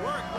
Are